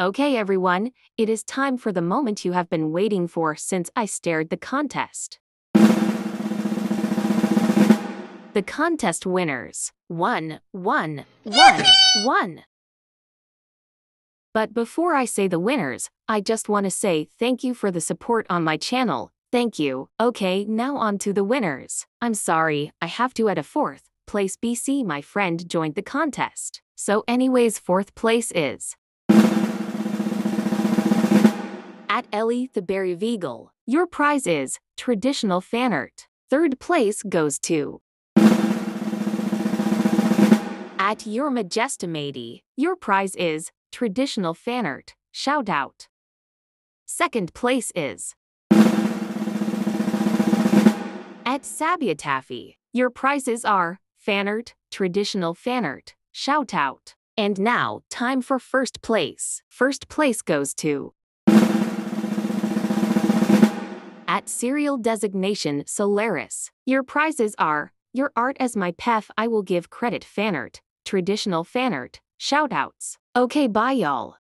Okay, everyone, it is time for the moment you have been waiting for since I started the contest. The contest winners. One, one, one, one. But before I say the winners, I just want to say thank you for the support on my channel. Thank you. Okay, now on to the winners. I'm sorry, I have to add a fourth place BC my friend joined the contest. So anyways, fourth place is at Ellie the Berry Veagle. Your prize is traditional fan art. Third place goes to at Your Majestimady. Your prize is traditional fan art. Shout out. Second place is at Sabia Taffy. Your prizes are fan art, traditional fan art. Shout out. And now, time for first place. First place goes to at serial designation Solaris. Your prizes are your art as my pef I will give credit fan art, traditional fan art, shoutouts. Okay bye y'all.